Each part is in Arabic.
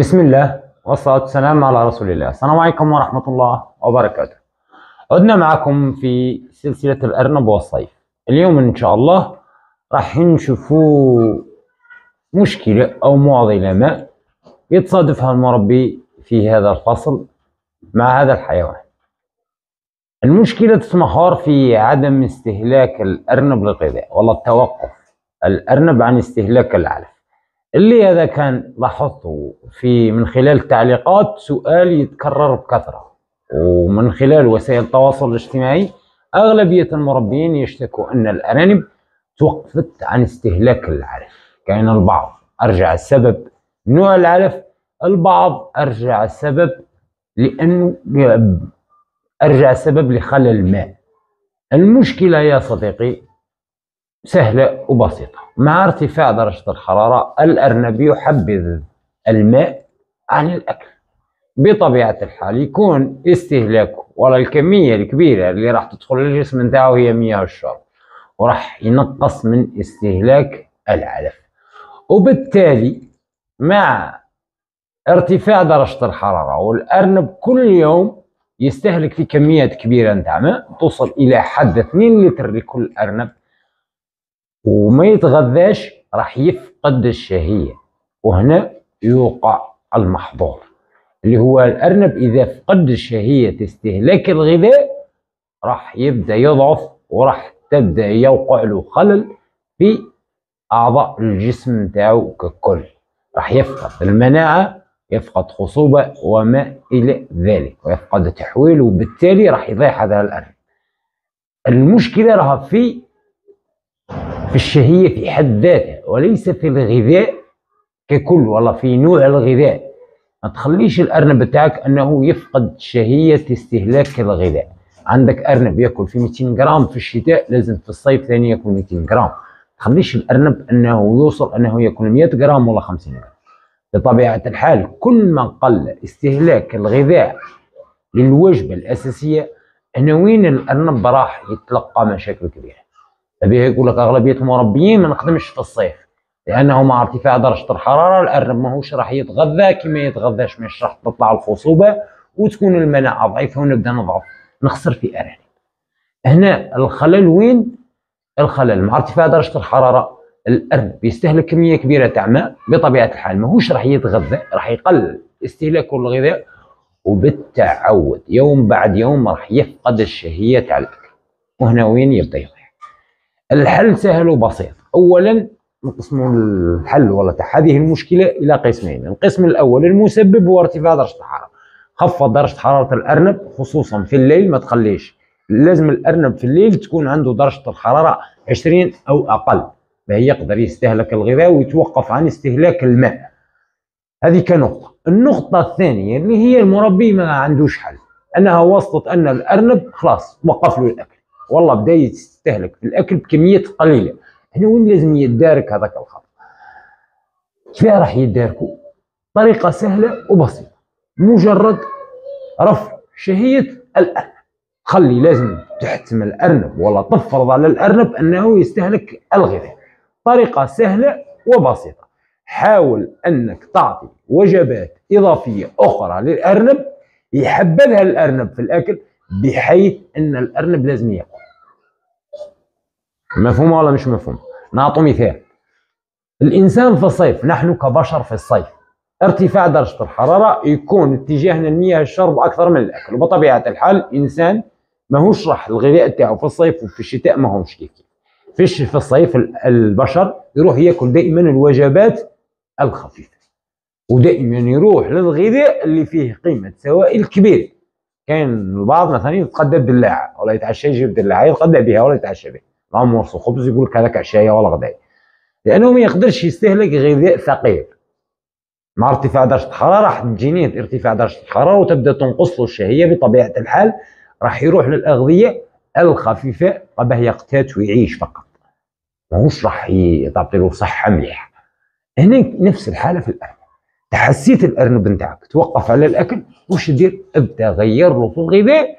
بسم الله والصلاة والسلام على رسول الله. السلام عليكم ورحمة الله وبركاته. عدنا معكم في سلسلة الأرنب والصيف. اليوم إن شاء الله راح نشوفوا مشكلة أو معضلة ما يتصادفها المربي في هذا الفصل مع هذا الحيوان. المشكلة تتمحور في عدم استهلاك الأرنب للغذاء ولا التوقف. الأرنب عن استهلاك العلف. اللي هذا كان لاحظته في من خلال التعليقات سؤال يتكرر بكثرة. ومن خلال وسائل التواصل الاجتماعي أغلبية المربين يشتكوا أن الأرانب توقفت عن استهلاك العلف كان البعض أرجع السبب نوع العلف البعض أرجع السبب لأنه أرجع السبب لخلل الماء. المشكلة يا صديقي سهلة وبسيطة. مع ارتفاع درجة الحرارة الأرنب يحبذ الماء عن الأكل. بطبيعة الحال يكون استهلاكه ولا الكمية الكبيرة اللي راح تدخل الجسم نتاعو هي مياه الشرب وراح ينقص من استهلاك العلف. وبالتالي مع ارتفاع درجة الحرارة والأرنب كل يوم يستهلك في كميات كبيرة نتاع ماء توصل إلى حد 2 لتر لكل أرنب وما يتغذاش راح يفقد الشهية. وهنا يوقع المحظور اللي هو الأرنب إذا فقد الشهية استهلاك الغذاء راح يبدأ يضعف وراح تبدأ يوقع له خلل في أعضاء الجسم نتاعو ككل. راح يفقد المناعة يفقد خصوبة وما إلى ذلك ويفقد تحويل وبالتالي راح يضيع هذا الأرنب. المشكلة راها في في الشهية في حد ذاتها وليس في الغذاء ككل ولا في نوع الغذاء. ما تخليش الأرنب بتاعك أنه يفقد شهية استهلاك الغذاء. عندك أرنب يأكل في 200 جرام في الشتاء لازم في الصيف ثاني يأكل 200 جرام. تخليش الأرنب أنه يوصل أنه يأكل 100 جرام ولا 50 جرام. بطبيعة الحال كل ما قل استهلاك الغذاء للوجبة الأساسية هنا وين الأرنب راح يتلقى مشاكل كبيرة؟ تبيه يقول لك اغلبيه المربيين ما نخدمش في الصيف لأنه مع ارتفاع درجة الحرارة الارنب ماهوش راح يتغذى كما يتغذاش مش راح تطلع الخصوبة وتكون المناعة ضعيفة ونبدأ نضعف نخسر في أرانب. هنا الخلل وين؟ الخلل مع ارتفاع درجة الحرارة الارنب يستهلك كمية كبيرة تاع ماء بطبيعة الحال ماهوش راح يتغذى راح يقلل استهلاكه للغذاء وبالتعود يوم بعد يوم راح يفقد الشهية تاع الأكل. وهنا وين يبدأ يضيع الحل سهل وبسيط. اولا نقسم الحل ولا هذه المشكلة إلى قسمين. القسم الأول المسبب هو ارتفاع درجة الحرارة. خفض درجة حرارة الأرنب خصوصا في الليل ما تخليش. لازم الأرنب في الليل تكون عنده درجة الحرارة 20 أو أقل. فهي يقدر يستهلك الغذاء ويتوقف عن استهلاك الماء. هذه كنقطة. النقطة الثانية اللي هي المربي ما عندوش حل. أنها وصلت أن الأرنب خلاص وقف له الأكل. والله بدا يستهلك. في الأكل بكميات قليلة. هنا وين لازم يدارك هذاك الخطا كيف راح يداركوا طريقة سهلة وبسيطة. مجرد رفع شهية الأرنب. خلي لازم تحتم الأرنب ولا تفرض على الأرنب أنه يستهلك الغذاء. طريقة سهلة وبسيطة. حاول أنك تعطي وجبات إضافية أخرى للأرنب. يحبذها الأرنب في الأكل. بحيث إن الأرنب لازم يأكل. مفهوم ولا مش مفهوم؟ نعطوا مثال. الإنسان في الصيف نحن كبشر في الصيف ارتفاع درجة الحرارة يكون اتجاهنا المياه الشرب أكثر من الأكل. وبطبيعة الحال إنسان ماهوش راح الغذاء تاعو في الصيف وفي الشتاء ماهوش كيف فيش في الصيف البشر يروح يأكل دائما الوجبات الخفيفة ودائما يروح للغذاء اللي فيه قيمة سوائل كبيرة كاين البعض مثلا يتغدى بدلاعة ولا يتعشى يجيب دلاعة يتغدى بها ولا يتعشى بها. معهم ورص خبز يقول لك هذاك عشاية ولا غداية. لأنه ما يقدرش يستهلك غذاء ثقيل. مع ارتفاع درجة الحرارة راح تجيني ارتفاع درجة الحرارة وتبدأ تنقص له الشهية بطبيعة الحال. راح يروح للأغذية الخفيفة قبه يقتات ويعيش فقط. ماهوش راح تعطي له صحة مليحة. هنا نفس الحالة في الارنب تحسيت الارنب نتاعك توقف على الأكل واش دير؟ ابدأ غير له في الغذاء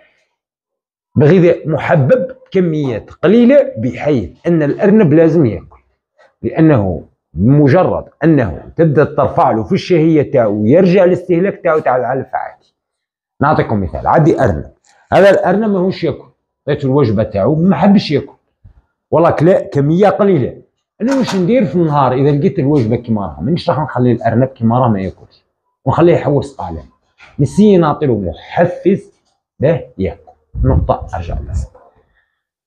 بغذاء محبب كميات قليلة بحيث أن الارنب لازم يأكل. لأنه بمجرد أنه تبدأ ترفع له في الشهية تاعو ويرجع الاستهلاك تاعو تاع العلف عادي نعطيكم مثال عندي ارنب هذا الارنب ماهوش يأكل. الوجبة تاعو ما حبش يأكل. والله كلا كمية قليلة. أنا واش ندير في النهار؟ إذا لقيت الوجبة كيما راها مانيش راح نخلي الأرنب كيما راه ما يأكلش. ونخليه يحوس طالع. نسي نعطي له محفز باه يأكل. نقطة أرجع بس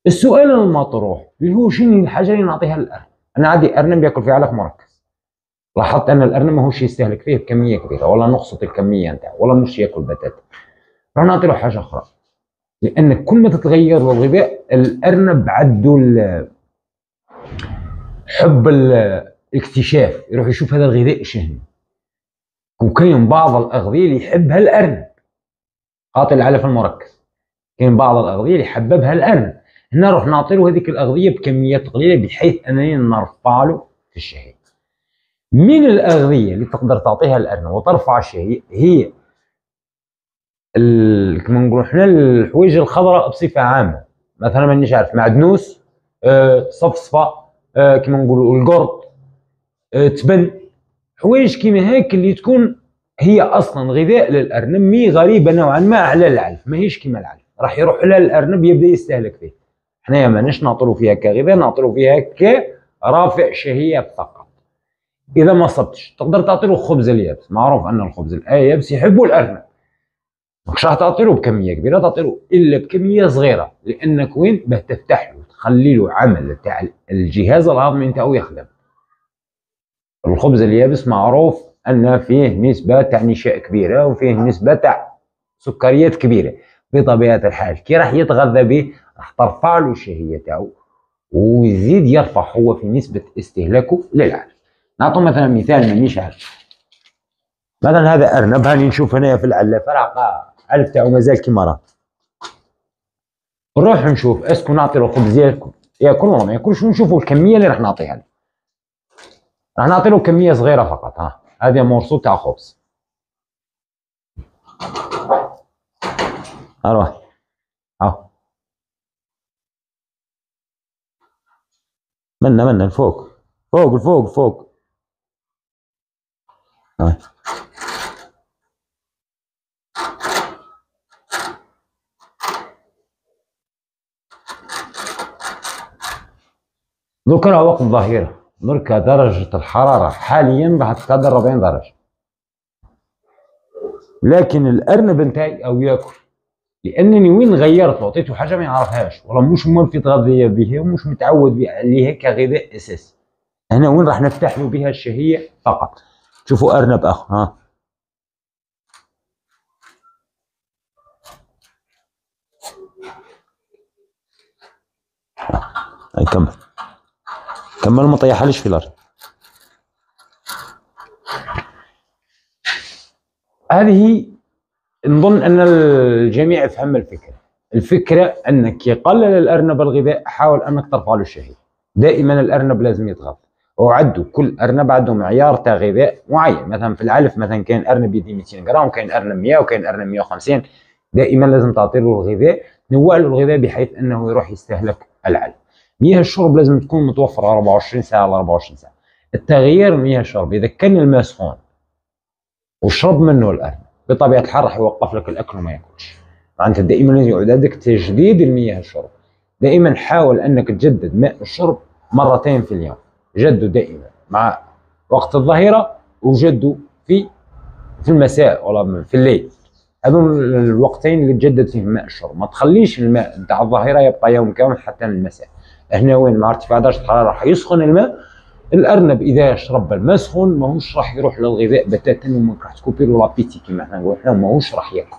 السؤال المطروح اللي هو شنو الحاجة اللي نعطيها للأرنب؟ أنا عندي أرنب يأكل في علف مركز. لاحظت أن الأرنب ماهوش يستهلك فيه بكمية كبيرة ولا نقصت الكمية نتاعو ولا مش يأكل بتاتا. راح نعطي له حاجة أخرى. لأن كل ما تتغير الغذاء الأرنب عنده حب الاكتشاف يروح يشوف هذا الغذاء شهني وكاين بعض الأغذية اللي يحبها الارنب قاتل العلف المركز. كاين بعض الأغذية اللي يحببها الارنب هنا نروح نعطي له هذيك الأغذية بكميات قليلة بحيث أنني نرفع له في الشهيه من الأغذية اللي تقدر تعطيها الارنب وترفع الشهيه هي كما نقولوا حنا الحوايج الخضراء بصفة عامة. مثلا مانيش عارف معدنوس أه صفصفة أه كما نقولوا القرط أه تبن حوايج كيما هيك اللي تكون هي أصلا غذاء للأرنب مي غريبة نوعا ما على العلف ماهيش كيما العلف. راح يروح للارنب يبدأ يستهلك فيه. حنايا ماناش نعطلو فيها كغذاء نعطلو فيها كرافع شهية فقط. إذا ما صبتش تقدر تعطي له خبز اليابس. معروف أن الخبز اليابس يحبه الأرنب. مش راح تعطي له بكمية كبيرة تعطي له إلا بكمية صغيرة لأنك وين؟ باه تفتح له. تخلي له عمل تاع الجهاز الهضمي نتاعو يخدم. الخبز اليابس معروف أن فيه نسبة تاع نشاء كبيرة وفيه نسبة تاع سكريات كبيرة. بطبيعة الحال كي راح يتغذى به راح ترفع له الشهية تاعو ويزيد يرفع هو في نسبة استهلاكه للعلف نعطوا مثلا مثال مانيش عارف. مثلا هذا أرنب هاني نشوف هنا في العلافه راه العلف تاعو مازال كيما راه. نروح نشوف اسكو نعطي له خبز ياكل ولا ما ياكلش ونشوفوا الكمية اللي راح نعطيها له. راح نعطي له كمية صغيرة فقط ها. هذا مرصود تاع خبز. أروح. ها منا منا الفوق فوق الفوق فوق. ها دوكا راه وقت الظهيرة. دركا درجة الحرارة حاليا راح تقدر 40 درجة. لكن الأرنب نتاعي أو يأكل لأنني وين غيرت وعطيته حاجة ما يعرفهاش ولا مش في يتغذى بها ومش متعود عليها كغذاء أساسي. هنا وين راح نفتح له بها الشهية؟ فقط. شوفوا أرنب أخ ها. هاي كمل ما طيحليش في الأرض هذه نظن أن الجميع يفهم الفكرة. الفكرة أنك يقلل الأرنب الغذاء حاول أنك ترفع له الشهيه دائما الأرنب لازم يتغذى. وعدوا كل أرنب عنده معيار تاع غذاء معين. مثلا في العلف مثلا كاين أرنب يدي 200 غرام وكاين أرنب 100 وكاين أرنب 150 دائما لازم تعطي له الغذاء نوع له الغذاء بحيث أنه يروح يستهلك العلف مياه الشرب لازم تكون متوفرة 24 ساعة على 24 ساعة. التغيير مياه الشرب إذا كان الماء سخون وشرب منه الارنب بطبيعة الحال راح يوقف لك الأكل وما يأكلش. معناتها دائما لازم يعود عندك تجديد المياه الشرب. دائما حاول أنك تجدد ماء الشرب مرتين في اليوم جدوا دائما مع وقت الظهيرة وجدوا في في المساء ولا في الليل. هذول الوقتين اللي تجدد فيهم ماء الشرب. ما تخليش الماء نتاع الظهيرة يبقى يوم كامل حتى المساء. هنا وين مع ارتفاع درجه الحراره راح يسخن الماء. الأرنب إذا شرب الماء سخون ماهوش راح يروح للغذاء بتاتا وممكن راح تكوبي له لابيتي كما إحنا نقول إحنا ماهوش راح ياكل.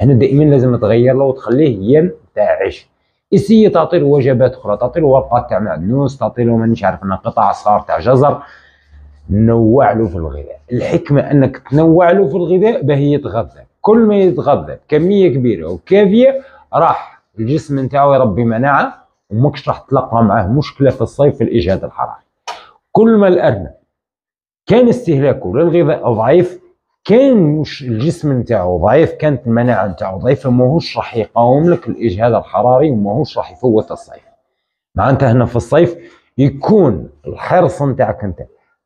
هنا دائما لازم تغير له وتخليه ينتعش اسي تعطي له وجبات أخرى تعطي له ورقات تاع معدنوس تعطي له مانيش عارف قطع صغار تاع جزر. نوع له في الغذاء. الحكمة إنك تنوع له في الغذاء باه يتغذى. كل ما يتغذى بكمية كبيرة وكافية راح الجسم نتاعو يربي مناعة. وماكش راح تلقى معاه مشكلة في الصيف في الإجهاد الحراري. كل ما الأرنب كان استهلاكه للغذاء ضعيف كان مش الجسم نتاعو ضعيف كانت المناعة نتاعو ضعيفة ماهوش راح يقاوم لك الإجهاد الحراري وماهوش راح يفوت الصيف. معناتها هنا في الصيف يكون الحرص نتاعك أنت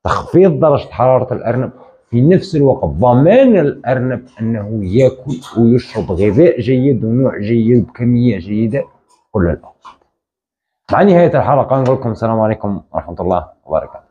تخفيض درجة حرارة الأرنب في نفس الوقت ضمان الأرنب أنه يأكل ويشرب غذاء جيد ونوع جيد بكمية جيدة كل الأوقات. مع نهاية الحلقة نقول لكم السلام عليكم ورحمة الله وبركاته.